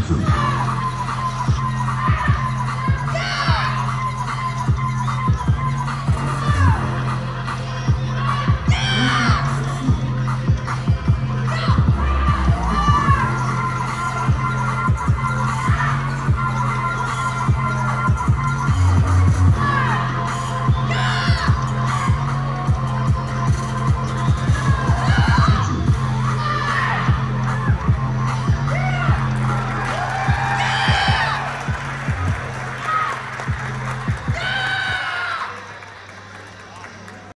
Crimson.